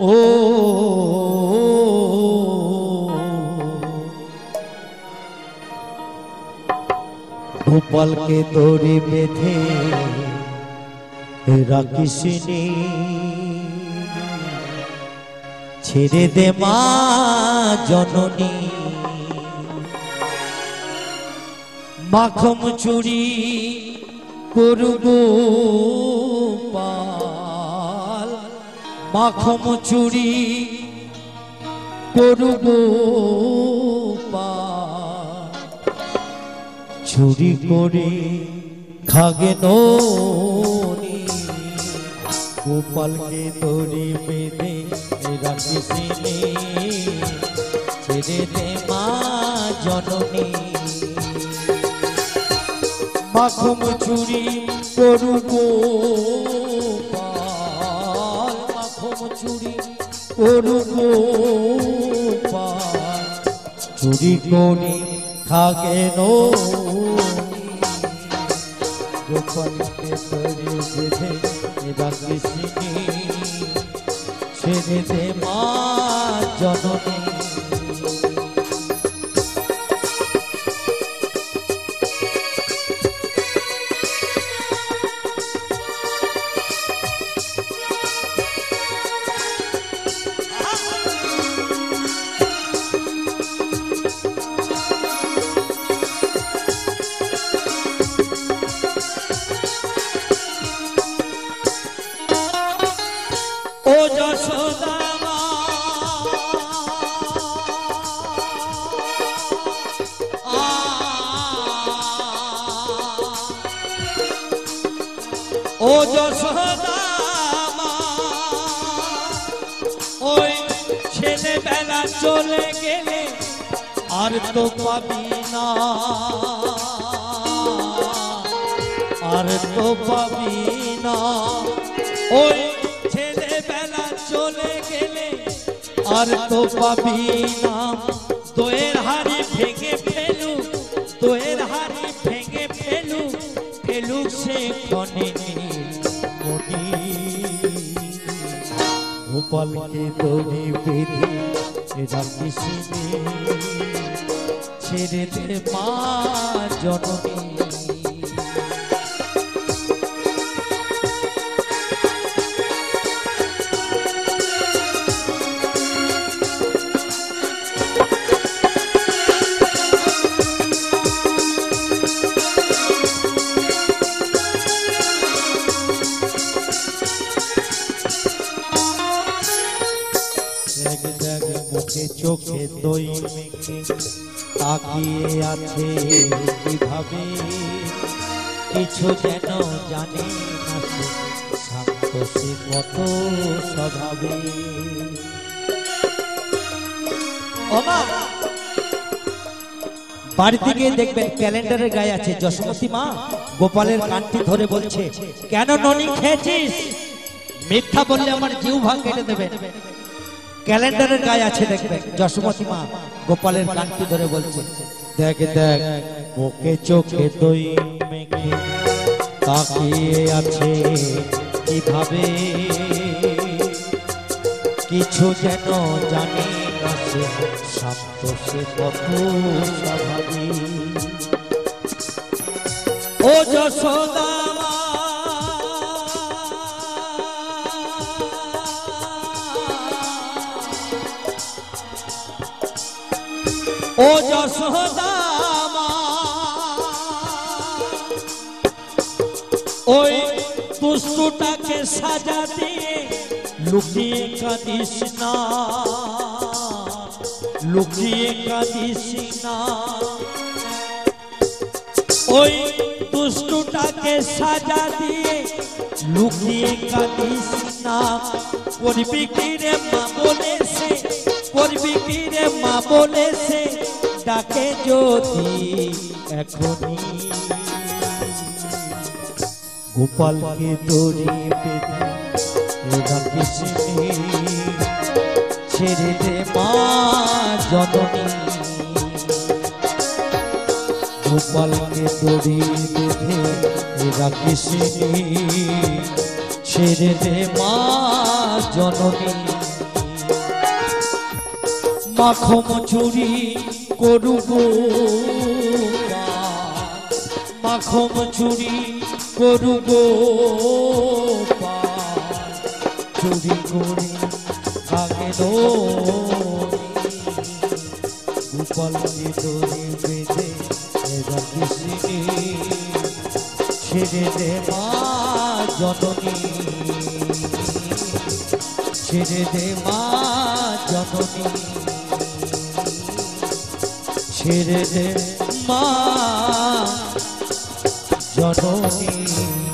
ও গোপালকে দড়ি বেঁধে রাখিসনি। ছেড়ে দে মা জননী। মাখম চুরি করব পাল মাখম চুরি করব চুরি করে খাগে নি গোপালকে দড়ি বেঁধে রাখিসিনি ছেড়ে দে মা জননী। মাখম চুরি করব চুরি করুক চুরি করি খাগে গোপালকে ছেড়ে ও যশোদা। ওই ছেলেবেলা চলে গেলে আর তো পাবি না আর তো পাবি না ওই ছেলেবেলা চলে গেলে আর তো পাবি না গোপালকে তুমি বেঁধে রাখিসনি ছেড়ে দে মা জননী। চোখে দই তাকিয়ে আছে কীভাবে? কিছু যেন জানে কত স্বভাবে। দেখবেন ক্যালেন্ডারের গায়ে আছে যশোমতী মা। গোপালের কানটি ধরে বলছে, কেন ননি খেয়েছিস? মিথ্যা বললে আমার জিউ ভাগ কেটে দেবে। ক্যালেন্ডারের গায়ে আছে, দেখবেন। যশোমতী মা গোপালের কানটি ধরে বলছে, দেখ দেখ, মুখে চোখে দই মেখে তাকিয়ে আছে কীভাবে? কিছু যেন জানি না সে শান্ত, সে কত স্বাভাবিক। ও যশোদা ও যশোদা। ওই দুষ্টুটাকে সাজা দিয়ে লুকিয়ে কাঁদিস না লুকিয়ে কাঁদিস না ওই দুষ্টুটাকে সাজা দিয়ে লুকিয়ে কাঁদিস না। করবি কি রে মা বলেছে, করবি কি রে মা বলেছে, ডাকে যদি এখনই। গোপালকে দড়ি বেঁধে রাখিস ছেড়ে দে মা জননী। গোপালকে দড়ি বেঁধে রাখিস ছেড়ে দে মা জননী। মাখম চুরি করুব মাখম চুরি করুব চুরি করে আগে গোপাল দড়ি দে মা জননী ছেড়ে দে মা জননী ছেড়ে দে মা জননী